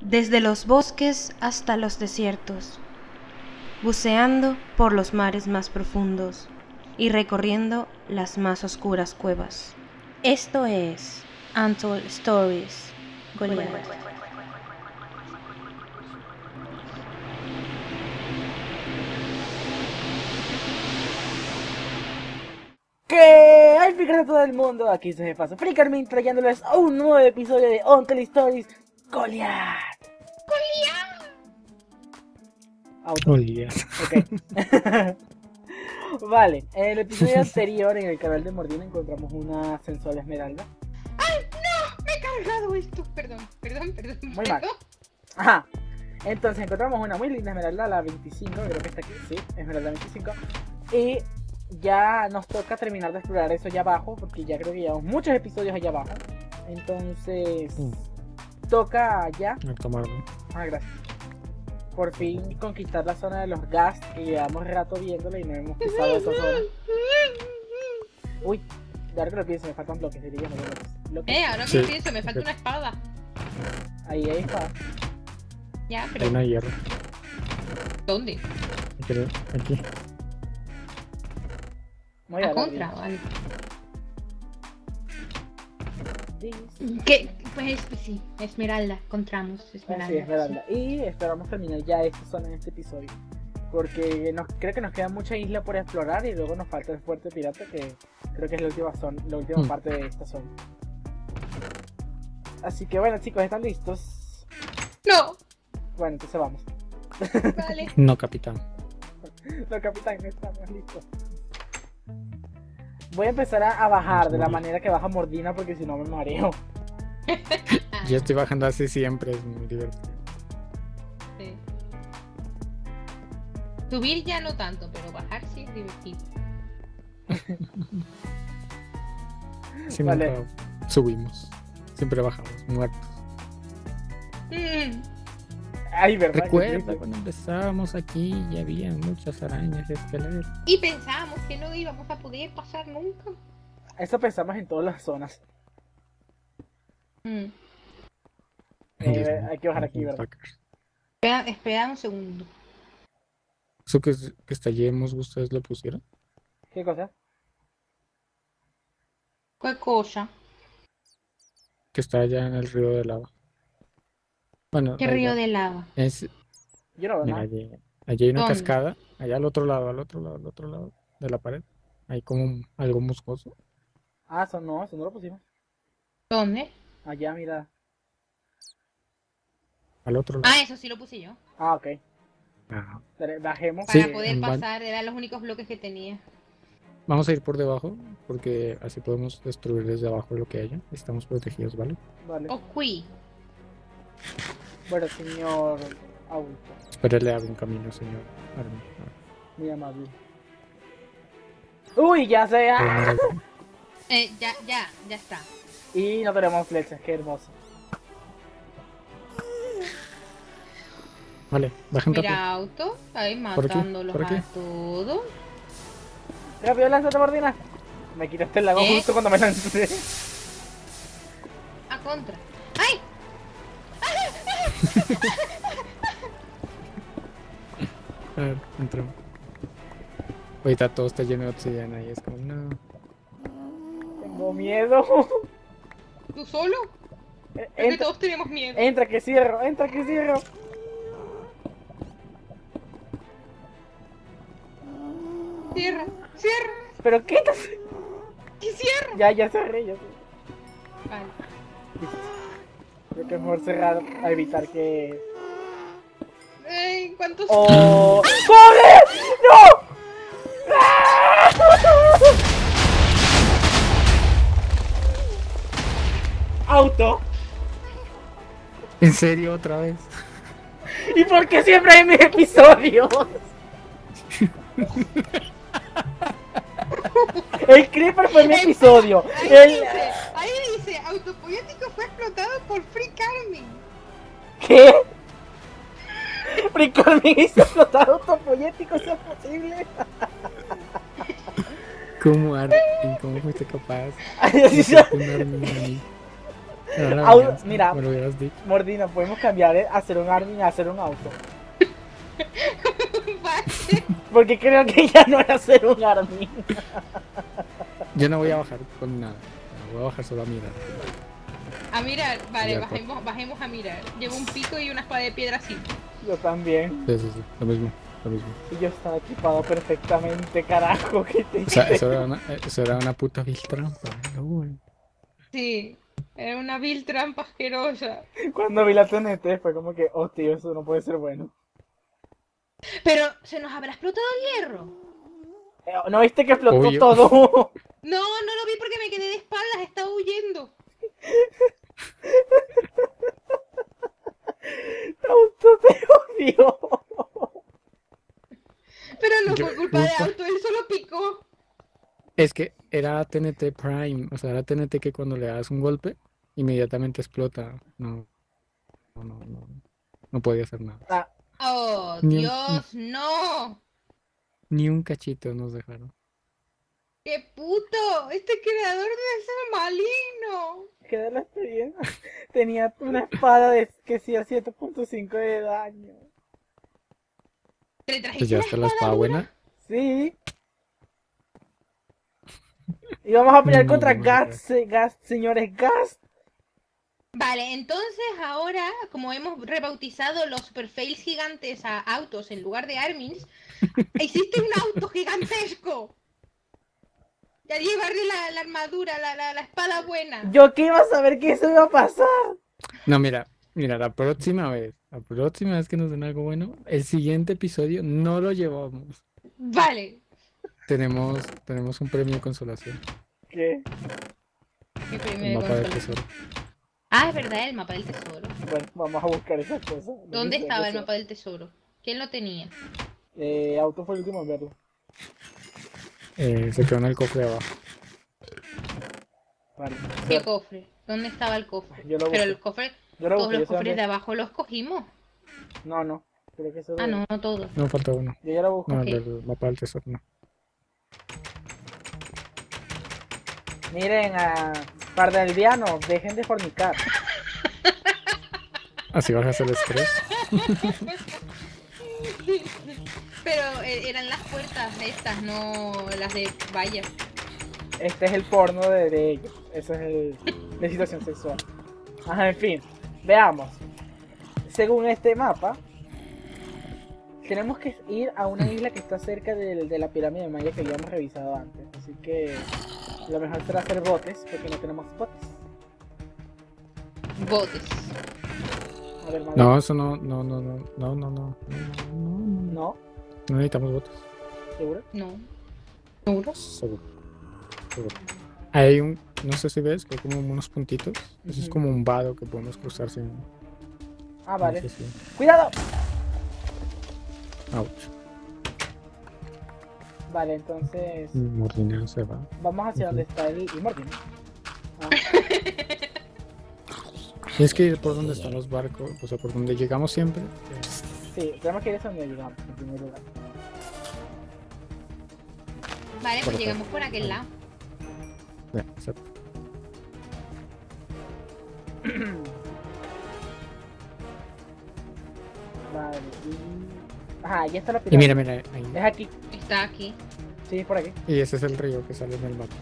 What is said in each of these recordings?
desde los bosques hasta los desiertos, buceando por los mares más profundos y recorriendo las más oscuras cuevas. Esto es Untold Stories Goliath. ¿Qué hay, picas de todo el mundo? Aquí se me pasa Freakermin trayéndoles a un nuevo episodio de Untold Stories Goliath. Auto. Goliath. Ok. vale, en el episodio anterior en el canal de Mordina encontramos una sensual esmeralda. Me he cargado esto. Perdón, perdón, perdón. Muy mal. Ajá. Entonces encontramos una muy linda esmeralda, la 25, creo que está aquí, sí, esmeralda 25. Y ya nos toca terminar de explorar eso allá abajo, porque ya creo que llevamos muchos episodios allá abajo. Entonces, Mm. toca allá. A tomarlo. Ah, gracias. Por fin conquistar la zona de los gas, que llevamos rato viéndola y no hemos pisado esa zona. Uy, de ahora que lo pienso, me faltan bloques, diría no bloques. Bloques. Eh, ahora que Sí. pienso, me falta una espada. Ahí, ahí está. Ya, Hay pero una hierro. ¿dónde? Creo. Aquí. Muy A a contra, vale. ¿Qué? Pues, pues sí, Esmeralda, encontramos Esmeralda. Es, Esmeralda. Y esperamos terminar ya esta zona en este episodio. Porque nos, creo que nos queda mucha isla por explorar y luego nos falta el fuerte pirata que creo que es la última zona, la última Mm. parte de esta zona. Así que bueno chicos, ¿están listos? sí. No, Bueno, entonces vamos. vale. No, capitán. No, capitán, no estamos listos. Voy a empezar a, a bajar de la manera que baja Mordina porque si no me mareo. Yo estoy bajando así siempre, es muy divertido. Sí. Subir ya no tanto, pero bajar sí es divertido. Vale. nunca subimos. Siempre bajamos, muertos. Mm, Ay, ¿verdad? Recuerda cuando empezábamos aquí y había muchas arañas y esqueletos. Y pensábamos que no íbamos a poder pasar nunca. Eso pensamos en todas las zonas. Mm. Eh, hay que bajar aquí, ¿verdad? Espera, espera un segundo. Eso que, que estallemos, ¿ustedes lo pusieron? ¿Qué cosa? ¿Qué cosa? Que está allá en el río de lava. Bueno, ¿Qué río de lava? Es, Yo no veo mira, nada. allí, allí hay una ¿Dónde? cascada, allá al otro lado, al otro lado, al otro lado de la pared. Hay como algo musgoso. Ah, eso no, eso no lo pusimos. ¿Dónde? Allá, mira. Al otro lado. Ah, eso sí lo puse yo. Ah, ok. Ajá. Bajemos. Para Sí, poder pasar, eran los únicos bloques que tenía. Vamos a ir por debajo porque así podemos destruir desde abajo lo que haya. Estamos protegidos, ¿vale? Vale. Fui. Bueno, señor adulto, Espere, le hago un camino, señor. Army. muy amable. Uy, ya sé. Ah, Eh, ya, ya, ya está. Y no tenemos flechas, qué hermoso. Vale, bajen rápido. Mira, auto, ahí Por aquí, matándolos por aquí. a todos. Rápido, lánzate, Mordina. Me quitaste el lago ¿Eh? justo cuando me lancé. A contra. ¡Ay! A ver, entramos. Ahorita todo está lleno de obsidiana y es como, no. Tengo miedo. ¿Tú solo? Eh, Es que Entra, todos tenemos miedo. entra que cierro, entra que cierro. Cierra, cierra, Pero qué estás- que cierra. Ya, ya cerré, ya cerré. Vale. Creo que es mejor cerrar a evitar que. Ay, ¿cuántos? ¡Oh! ¡Corre! ¡No! Auto. ¿En serio otra vez? ¿Y por qué siempre hay mis episodios? El Creeper fue mi episodio. Ahí El... dice, ahí dice, autopoético fue explotado por Free Carmen. ¿Qué? Fricarmin hizo explotar autopoyético, ¿eso es posible? ¿Cómo, Armin? ¿Cómo fuiste capaz? Ay, así Au- venganza, mira. Me lo hubieras dicho. Mordina, podemos cambiar de hacer un Armin a hacer un auto. Porque creo que ya no era hacer un Armin. Yo no voy a bajar con nada. Voy a bajar solo a mirar. A mirar, vale, acuerdo. bajemos, bajemos a mirar. Llevo un pico y una espada de piedra así. Yo también. Sí, sí, sí. Lo mismo. Lo mismo. Y yo estaba equipado perfectamente, carajo. ¿Qué te O sea, eso era una, eso era una puta vil trampa. Sí. Era una vil trampa asquerosa. Cuando vi la TNT fue como que, oh tío, eso no puede ser bueno. Pero, ¿se nos habrá explotado el hierro? Eh, ¿No viste que explotó Obvio. todo? No, no lo vi porque me quedé de espaldas, estaba huyendo. Auto te odio. Pero no fue culpa de auto, él solo picó. Es que era TNT Prime. O sea, era TNT que cuando le das un golpe, inmediatamente explota. No. No, no, no. No podía hacer nada. Ah, Oh, Ni un- Dios, no. Ni un cachito nos dejaron. ¡Qué puto! Este creador debe ser maligno. que de la experiencia. Tenía una espada de que hacía 7.5 de daño. ¿Te Pues trajiste está la espada espada buena? buena. Sí. Y vamos a pelear No, contra no, Gast, Gast, señores Gast. Vale, entonces ahora, como hemos rebautizado los super fails gigantes a autos en lugar de armins, existe un auto gigantesco. Ya llevarle la, la armadura, la, la, la espada buena. Yo que iba a saber que eso iba a pasar. No, mira, mira, la próxima vez, la próxima vez que nos den algo bueno, el siguiente episodio no lo llevamos. Vale. Tenemos, tenemos un premio de consolación. ¿Qué? Mi El primer mapa del consolación. tesoro. Ah, es verdad, el mapa del tesoro. Bueno, vamos a buscar esas cosas. ¿Dónde estaba qué el mapa del tesoro? ¿Quién lo tenía? Eh, auto fue el último en verlo. Eh, se quedó en el cofre de abajo. Vale. ¿Qué cofre? ¿Dónde estaba el cofre? Yo lo Pero busqué. el cofre, Yo lo todos los cofres de abajo los cogimos. No, no. Creo que eso Ah, no, no todos. No, falta uno. Yo ya lo busco. No, el mapa del tesoro, no. Miren, a Pardelviano, dejen de fornicar. Así bajas el estrés. Pero eh, eran las puertas estas, no las de vallas. Este es el porno de, de ellos. Eso es el de situación sexual. Ajá, en fin. Veamos. Según este mapa, tenemos que ir a una isla que está cerca del- de, la pirámide de Maya que ya hemos revisado antes. Así que lo mejor será hacer botes, porque no tenemos botes. Botes. A ver, Maya. No, eso no, no, no, no, no, no, no, no, no, necesitamos votos. seguro. No. ¿Seguro? Seguro. Seguro. Hay un, no sé si ves, que hay como unos puntitos. Eso es Ujú. como un vado que podemos cruzar sin. Ah, vale. no sé si- ¡Cuidado! Ouch. Vale, entonces Mordina se va. vamos hacia Ujú. donde está el Immortal. Ah, Tienes que ir por donde están los barcos, o sea, por donde llegamos siempre. eh, sí, tenemos que ir hacia donde llegamos, en primer lugar. Vale, pues Perfecto. llegamos por aquel lado. Ajá, ya está la Y pirámide. mira, mira, ahí. Es aquí. Está aquí. Sí, por aquí. Y ese es el río que sale en el mapa.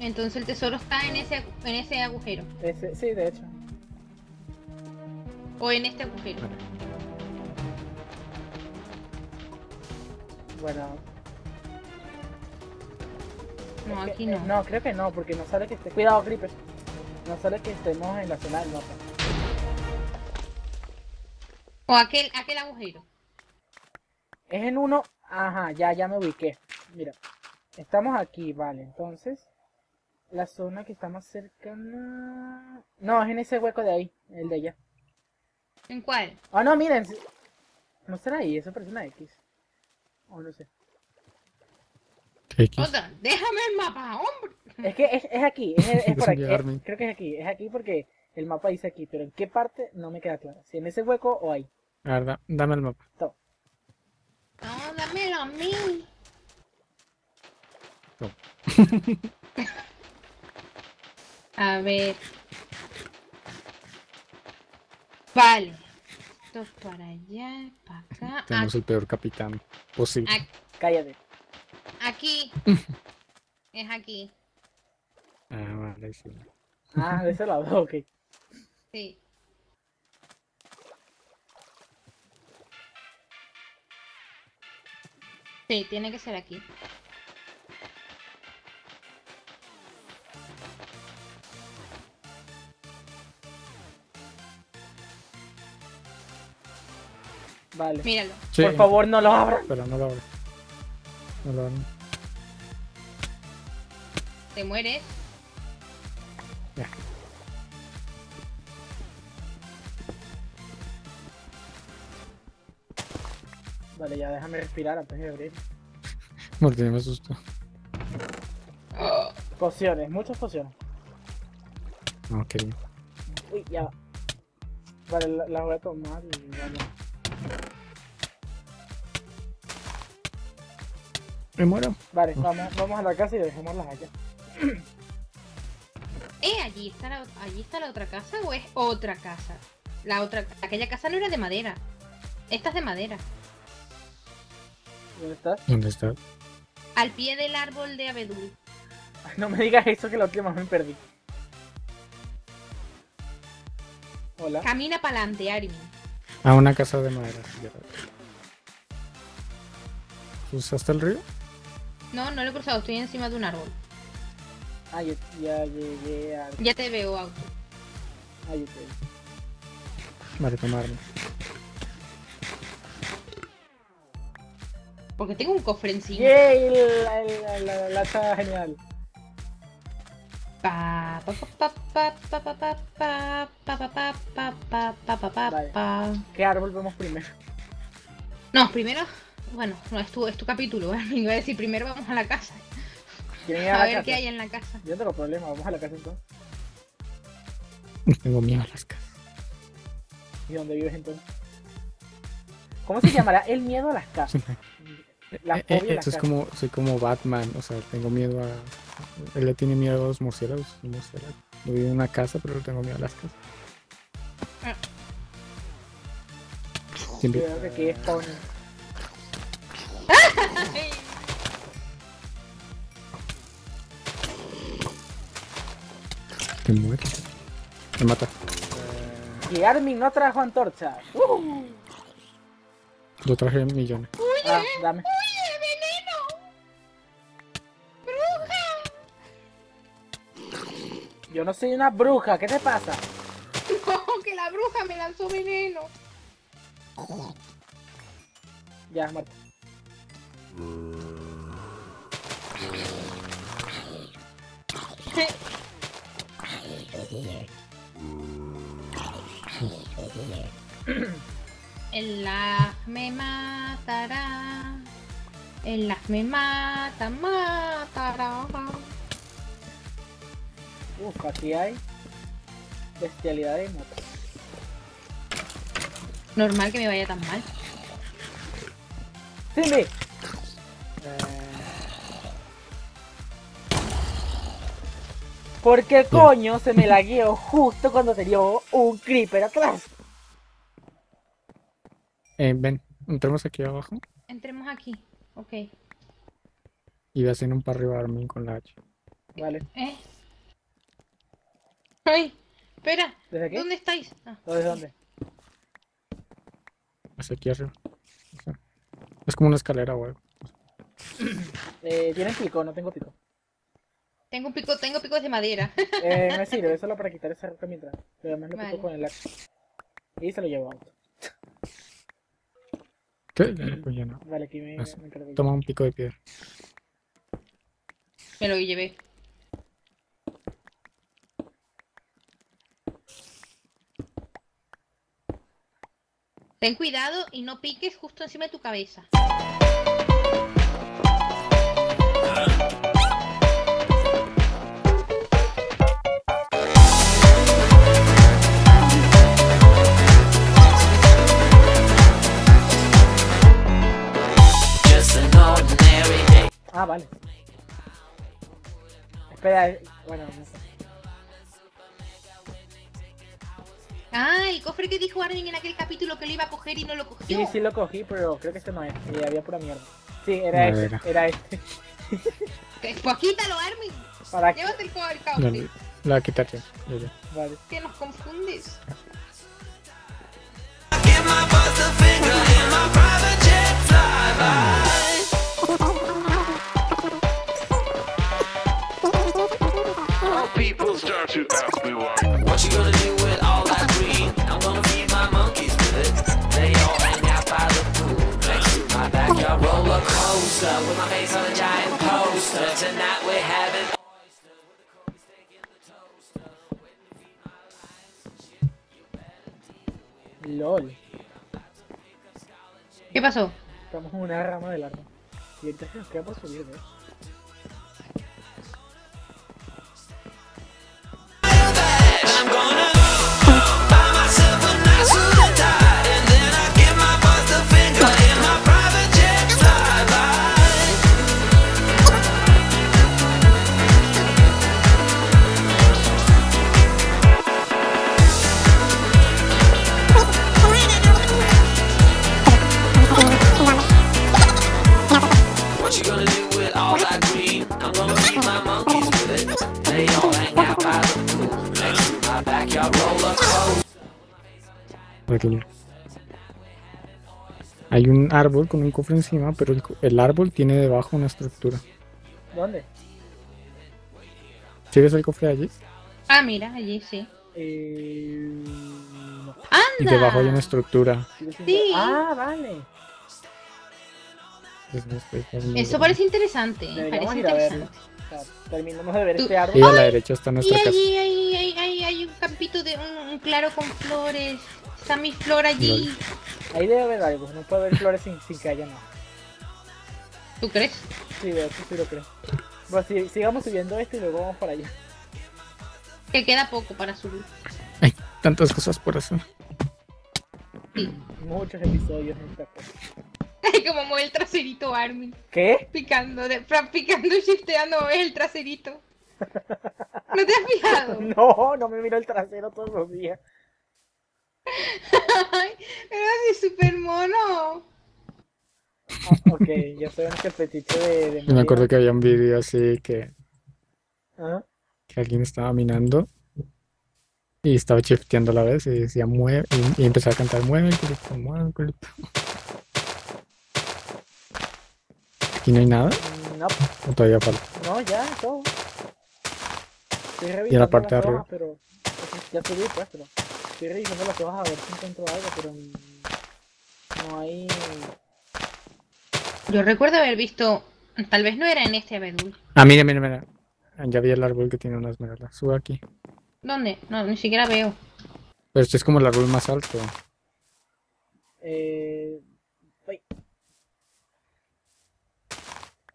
Entonces el tesoro está en ese, en ese agujero. Ese, sí, de hecho. O en este agujero. Vale. Bueno. No, es que- aquí eh, no. no, creo que no, porque no sale que esté. Cuidado, Creeper. No sale que estemos en la zona del mapa. O aquel, aquel agujero. Es en uno. Ajá, ya, ya me ubiqué. Mira. Estamos aquí, vale. Entonces. La zona que está más cercana. No, es en ese hueco de ahí. El de allá. ¿En cuál? Ah, no, miren. No será ahí, eso parece una X. O no sé. X. Otra, déjame el mapa, hombre. Es que es, es aquí, es, es por aquí. es- creo que es aquí, es aquí porque el mapa dice aquí, pero en qué parte no me queda claro. Si en ese hueco o ahí. A ver, dame el mapa. Toma. No, dámelo a mí. No. a ver. Vale. Esto para allá, para acá. Tenemos el peor capitán posible. Aquí. Cállate. Aquí. es aquí. Ah, vale, sí. Ah, de ese lado, ok. Sí. Sí, tiene que ser aquí. Vale. Míralo. Sí, Por favor, no lo abran. Pero no lo abro. No lo abro. Te mueres. Vale, ya déjame respirar antes de abrir. Martín me asustó. Pociones, muchas pociones. Bien. Uy, ya va. Vale, la- las voy a tomar y vale. Me muero. Vale, vamos, vamos a la casa y dejémoslas allá. ¿Eh? ¿Allí está, la, ¿Allí está la otra casa o es otra casa? La otra, aquella casa no era de madera. Esta es de madera. ¿Dónde estás? ¿Dónde está? Al pie del árbol de abedul. Ay, No me digas eso que la última me perdí. Hola. Camina para adelante, Armin. Ah, una casa de madera. veo. ¿Cruzaste el río? No, no lo he cruzado, estoy encima de un árbol. Ah, ya, ya llegué al. Ya te veo, auto. Ah, ya te vi. Vale, tomarme. Porque tengo un cofre encima. ¡Yay! La, la, la, la genial. Pa, pa, pa, pa, pa, pa, pa, pa, pa, pa, pa, pa, pa, pa, pa, pa, Vale. pa. ¿Qué árbol vemos primero? No, primero, bueno, no es tu, es tu capítulo, ¿eh? iba a decir primero vamos a la casa, ¿Quieren ir a, a ver casa? qué hay en la casa. Yo tengo problema, vamos a la casa entonces. Tengo miedo a las casas. ¿Y dónde vives entonces? ¿Cómo se llamará el miedo a las casas? La Eh, eh, es como, soy como Batman, o sea, tengo miedo a... Él le tiene miedo a los murciélagos. murciélagos. Yo vivo en una casa, pero tengo miedo a las casas. Ah. Siempre... Que aquí spawnen. Te muere. Me mata. Y Armin no trajo antorcha. ¡Uh! Yo traje millones. Ah, dame. Yo no soy una bruja, ¿qué te pasa? No, que la bruja me lanzó veneno. Ya, Marta. El lag me matará. El lag me mata, matará. Uf, aquí hay bestialidad de. Normal que me vaya tan mal. ¡Cindy! Eh, ¿Por qué coño se me lagueó justo cuando tenía un creeper atrás? Eh, ven, entremos aquí abajo Entremos aquí. Ok. y ve haciendo un para arriba a con la H. Vale, ¿Eh? ¡Ay! Espera, ¿desde aquí? ¿dónde estáis? Ah, ¿Desde dónde? Hacia aquí arriba. Es como una escalera o algo. Eh, ¿Tienen pico? No tengo pico. tengo un pico, tengo picos de madera. Eh, me sirve solo para quitar esa roca mientras. Pero además lo pico Vale. con el axe. Y se lo llevo a auto. ¿Qué? Pues ya no. Vale, aquí me, me. Toma un pico de piedra. Me lo llevé. Ten cuidado y no piques justo encima de tu cabeza. Ah, vale. Espera, eh, bueno, no sé. Ah, el cofre que dijo Armin en aquel capítulo que lo iba a coger y no lo cogió. Sí, sí lo cogí, pero creo que este no es. había pura mierda. Sí, era No este. era. Era este. Pues quítalo, Armin. Para que. Llévate el co- el No, cofre. no, la voy a quitar. Vale. Que nos confundes. ¿Qué pasó? Estamos en una rama del árbol. Y se nos queda por subir, ¿ves? I'm gonna Aquí. Hay un árbol con un cofre encima, pero el, co- el árbol tiene debajo una estructura. ¿Dónde? ¿Sí ves el cofre allí? Ah, mira, allí sí. Eh. No. Y debajo hay una estructura. Sí. Ah, vale. Pues, es muy Eso parece interesante. Deberíamos Parece interesante. O sea, terminamos de ver Tú- este Y árbol. a la derecha está Y nuestra casa. allí hay, hay, hay, hay un campito de un, un claro con flores. Está mi flor allí. Ahí debe haber algo. No puedo ver flores sin, sin que haya nada. ¿Tú crees? Sí, de hecho sí lo creo. Bueno, si- sigamos subiendo esto y luego vamos para allá. Que queda poco para subir. Hay tantas cosas por hacer. Sí. Muchos episodios en esta cosa. Ay, como mueve el traserito Armin. ¿Qué? Picando, de, picando y shifteando mueve el traserito. ¿No te has fijado? No, no me miro el trasero todos los días. Pero así súper mono. Ah, ok, ya saben que el fetiche de, de Yo me acuerdo que había un vídeo así que, Ajá. que alguien estaba minando y estaba shifteando a la vez y decía mueve y, y empezaba a cantar mueve el culito, mueve el culito. ¿Aquí no hay nada? No, ¿O todavía falta? no, ya, todo. Estoy revisando Y en la parte de arriba. pero ya subí pues, pero estoy revisando las hojas a ver si encuentro algo, pero no hay. Yo recuerdo haber visto. Tal vez no era en este abedul. Ah, mira, mira, mira. Ya vi el árbol que tiene una esmeralda. Sube aquí. ¿Dónde? No, ni siquiera veo. Pero este es como el árbol más alto. Eh... ay.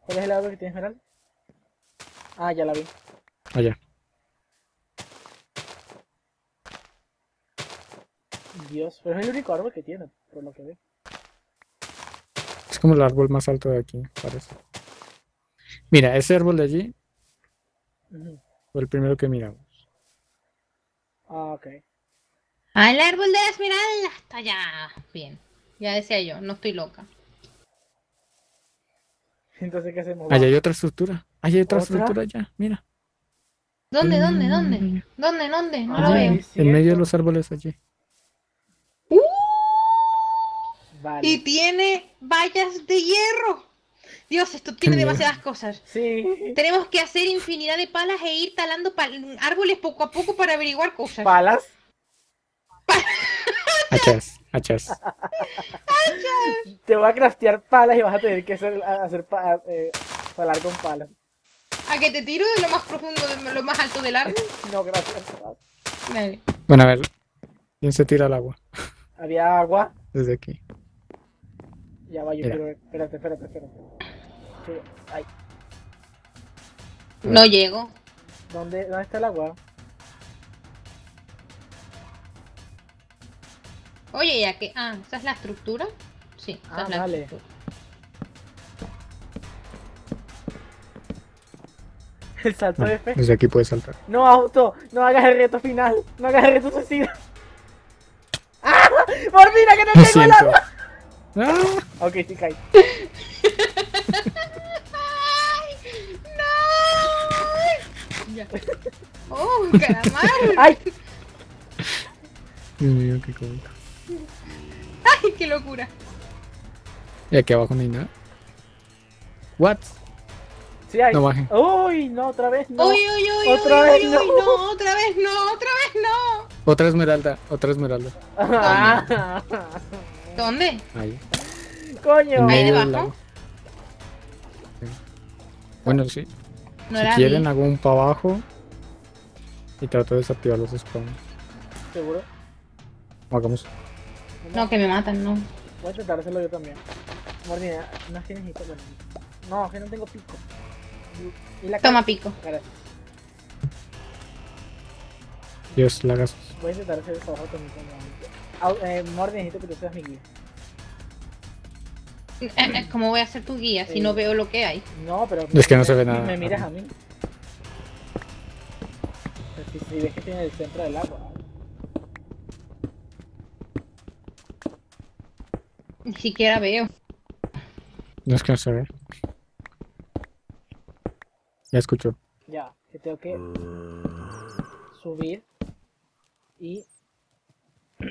¿Cuál es el árbol que tiene esmeralda? Ah, ya la vi. Allá. Dios, pero es el único árbol que tiene, por lo que veo. Es como el árbol más alto de aquí, parece. Mira, ese árbol de allí fue el primero que miramos. Ah, ok. Al árbol de la esmeralda. Está ya. Bien. Ya decía yo, no estoy loca. Entonces, ¿qué hacemos? Allá hay otra estructura. Allá hay otra, ¿Otra? estructura allá. Mira. ¿Dónde, dónde, mm, dónde? ¿Dónde, dónde? No Ah, lo Allá, veo. en medio de los árboles allí. Vale. Y tiene vallas de hierro. Dios, esto tiene demasiadas cosas. Sí. Tenemos que hacer infinidad de palas e ir talando pal- árboles poco a poco para averiguar cosas. Palas. Hachas, hachas. Te voy a craftear palas y vas a tener que hacer, hacer pa- eh, palar con palas. ¿A que te tiro de lo más profundo, de lo más alto del árbol? No, gracias. Vale. Bueno, a ver. ¿Quién se tira al agua? Había agua. Desde aquí. Ya va, yo Mira. quiero ver. Espérate, espérate, espérate. Sí, Ay, No llego. ¿dónde, ¿dónde está el agua? Oye, ya que. Ah, ¿esa es la estructura? Sí, esa Ah, es la vale. estructura. El salto de fe. desde aquí puedes saltar. No, auto, no hagas el reto final. No hagas el reto suicida. ¡Morfina, que no tengo el agua! ¡Ah! Ok, sí caí. ¡Ay! ¡No! Ya. ¡Oh, calamar! ¡Ay! Dios mío, qué cómico. ¡Ay, qué locura! Y aquí abajo no hay nada. What? Sí hay. No baje. Uy, no, otra vez no. ¡Uy, uy, uy! Otra uy, vez uy, no. uy, no! ¡Otra vez no! ¡Otra vez no! Otra esmeralda, otra esmeralda. Ah, ¿Dónde? Ahí. Coño. Medio debajo? Sí. Bueno, sí. No Si quieren, hago un para abajo. Y trato de desactivar los spawns. ¿Seguro? Hagamos. No, que me matan, no. Voy a tratar de hacerlo yo también. Morfina, no tienes ni cosa. No, que no tengo pico. Y la Toma pico. Gracias. Dios, la gasos. Voy a intentar hacer el trabajo con mi Au- eh, Mordi, necesito que tú seas mi guía. Eh, eh, ¿Cómo voy a ser tu guía si Eh. no veo lo que hay? No, pero. Es que no se ve nada. Me miras a mí. Si ves que tiene el centro del agua. Ni siquiera veo. No es que no se ve. Ya escucho. Ya, que tengo que subir y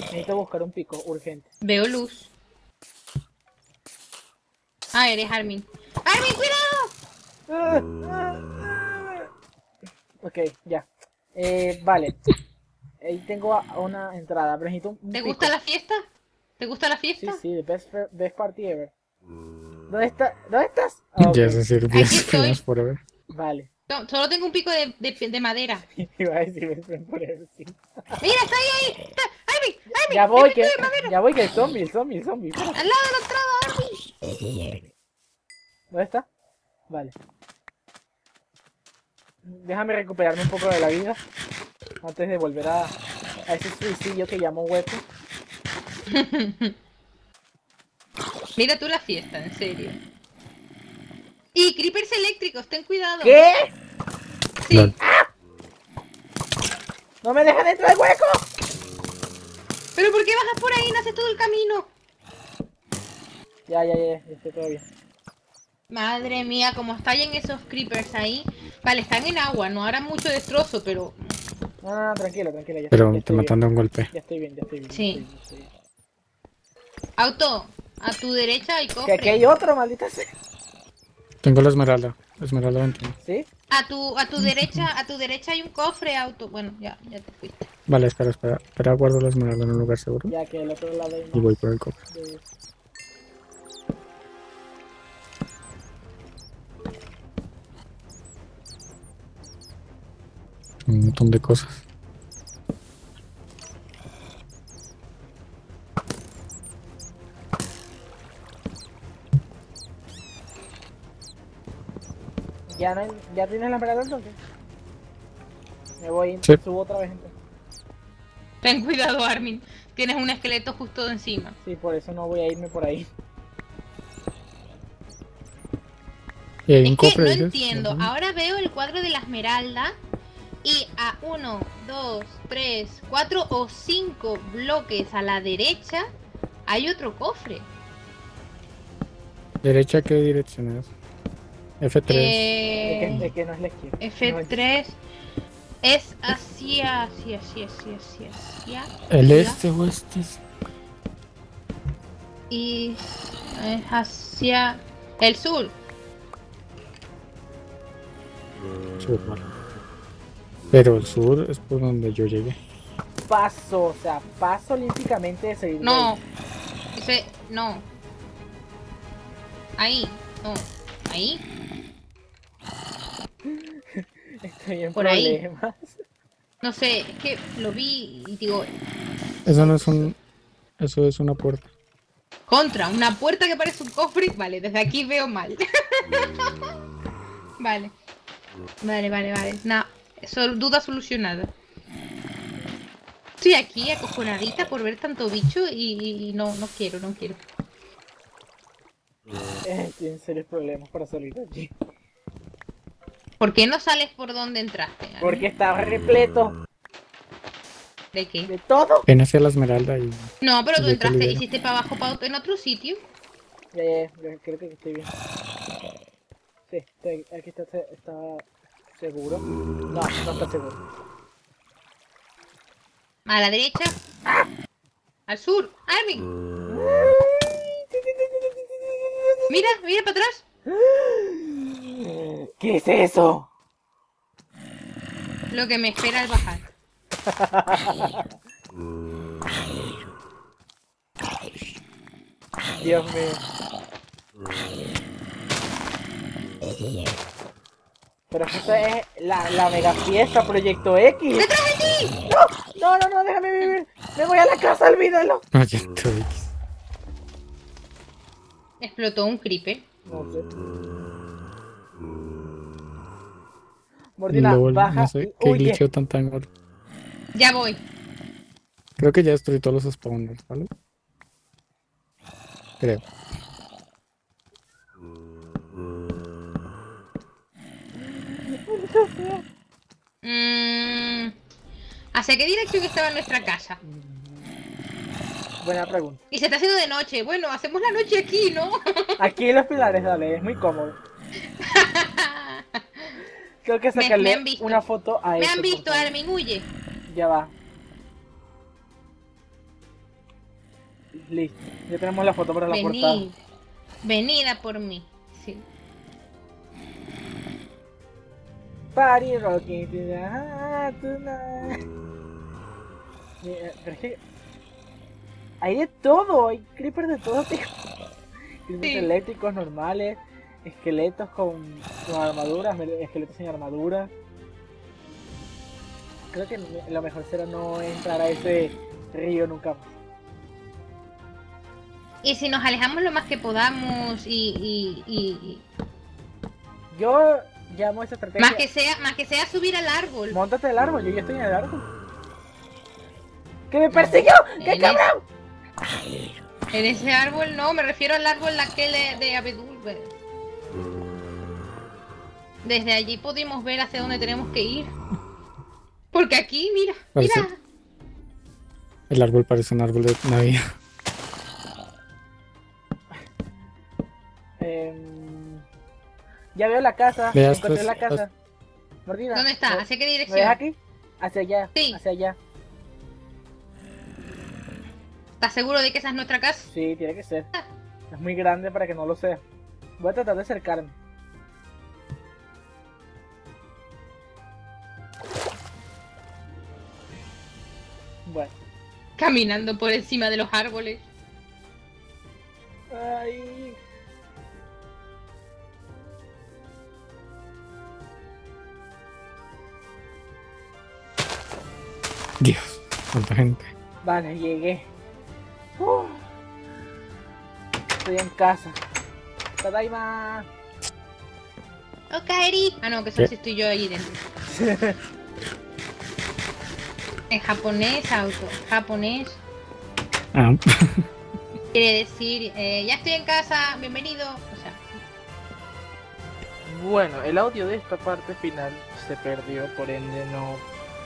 necesito buscar un pico urgente. Veo luz. Ah, eres Armin. ¡Armin, cuidado! Ok, ya. Eh, vale. Ahí tengo a- una entrada, pero necesito un, ¿Te pico. gusta la fiesta? ¿Te gusta la Sí, fiesta? sí, the best, best party ever. ¿Dónde está? ¿Dónde estás? Ah, ok, Ya es decir, Aquí 10 estoy. primas forever. Vale. No, solo tengo un pico de, de- de madera. Iba a decir best friend forever, sí. Mira, está ahí, ahí. Está. Armin, Armin. Ya voy, que, ya voy, que el zombie, el zombie, el zombie. Al lado de la entrada, Armin. ¿Dónde está? Vale. Déjame recuperarme un poco de la vida antes de volver a, a ese suicidio que llamo hueco. Mira tú la fiesta, en serio. Y creepers eléctricos, ten cuidado. ¿Qué? Sí. Lol. ¡No me dejan entrar al hueco! Pero ¿por qué bajas por ahí y no haces todo el camino? Ya, ya, ya, ya estoy bien. Madre mía, como estallen esos creepers ahí. Vale, están en agua, no harán mucho destrozo, pero No, no, no, tranquila, tranquila. Ya, Pero ya te estoy matan de un golpe. Ya estoy bien, ya estoy bien. Sí. estoy bien, ya estoy bien. auto, a tu derecha hay Que cofre. aquí hay otro, maldita sea. Tengo la esmeralda. La esmeralda 21. ¿Sí? A tu, a tu derecha, a tu derecha hay un cofre, auto. Bueno, ya, ya te fuiste. Vale, espera, espera. Espera, guardo la esmeralda en un lugar seguro. Ya que al otro lado hay Y voy por el cofre. más de- Un montón de cosas. ¿Ya, no hay- ¿Ya tienes la esmeralda entonces? Me voy, Sí. subo otra vez entonces. Ten cuidado, Armin. Tienes un esqueleto justo encima. Sí, por eso no voy a irme por ahí. Y hay Es un que cofre. no entiendo. Ahora veo el cuadro de la esmeralda y a uno, dos, tres, cuatro o cinco bloques a la derecha hay otro cofre. ¿Derecha qué dirección es? F3. Es, Eh, que, es que no es la izquierda. No es- F3 es hacia, hacia, hacia, hacia, hacia, hacia. ¿El hacia, este o este? es- Y es hacia el sur. Sur, vale. Pero el sur es por donde yo llegué. Paso, o sea, paso olímpicamente de de No. ahí. Ese, no. Ahí, no. Ahí. Estoy en Por ahí. problemas. No sé, es que lo vi y digo, Eso no es un. Eso es una puerta. contra, una puerta que parece un cofre. Vale, desde aquí veo mal. vale. Vale, vale, vale. Nah, sol- duda solucionada. Estoy aquí acojonadita por ver tanto bicho y, y no, no quiero, no quiero. Eh, Tienen serios problemas para salir de allí. ¿Por qué no sales por donde entraste? Porque estaba repleto. ¿De qué? De todo. Ven hacia la esmeralda y No, pero tú ¿De qué entraste, hiciste para abajo, para otro, en otro sitio. Ya, ya, ya, creo que estoy bien. Sí, estoy, aquí está, está seguro. No, no está seguro. A la derecha. Al sur. Armin. Mira, mira para atrás. ¿Qué es eso? Lo que me espera al bajar. Dios mío. Pero esta es la, la mega fiesta Proyecto X. ¡Detrás de ti! No, no, no, déjame vivir. Me voy a la casa, olvídalo. Proyecto X. Explotó un creeper. No sé. Mordina, Lol, baja no sé, qué glitcheo tan tan gordo. Ya voy. Creo que ya destruí todos los spawners, ¿vale? Creo. Mm, ¿Hacia qué dirección estaba nuestra casa? Buena pregunta. Y se está haciendo de noche. Bueno, hacemos la noche aquí, ¿no? Aquí en los pilares, dale, es muy cómodo. Creo que Me- me sacarle visto. una foto a Me eso, han visto. Armin, huye. Ya va. Listo. Ya tenemos la foto para la portada. Venid. Venid a por mí. Party rocking tonight, tonight. Mira, Pero es que hay de todo, hay creepers de todo tipo. Creepers Sí. eléctricos normales, esqueletos con, con armaduras, esqueletos sin armadura. Creo que lo mejor será no entrar a ese río nunca más. Y si nos alejamos lo más que podamos y, y- y- y- Yo llamo esa estrategia. más que sea, más que sea subir al árbol. Móntate el árbol, yo ya estoy en el árbol. ¡Que me persiguió! ¡Qué En cabrón! En ese árbol no, me refiero al árbol aquel de, de abedul. Desde allí pudimos ver hacia dónde tenemos que ir. Porque aquí, mira, Parece- mira. El árbol parece un árbol de Navidad. Ya veo la casa, Veas, encontré la casa. Mordida. ¿Dónde está? ¿me- ¿Hacia qué ¿Me dirección? aquí? Hacia allá, Sí. hacia allá. ¿Estás seguro de que esa es nuestra casa? Sí, tiene que ser. Es muy grande para que no lo sea. Voy a tratar de acercarme. Bueno. Caminando por encima de los árboles. Ay. Dios, cuánta gente. Vale, llegué. Uh. Estoy en casa. Tadaima. Okaeri. Ah, no, que eso sí estoy yo allí dentro. En japonés, auto. Japonés. Ah, Quiere decir, eh, ya estoy en casa, bienvenido. O sea, Bueno, el audio de esta parte final se perdió, por ende no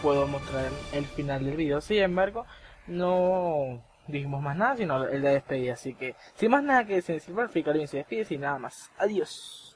puedo mostrar el final del video. Sin embargo, no dijimos más nada, sino el de despedida. Así que, sin más nada que decir, Ficarín se despide sin nada más. Adiós.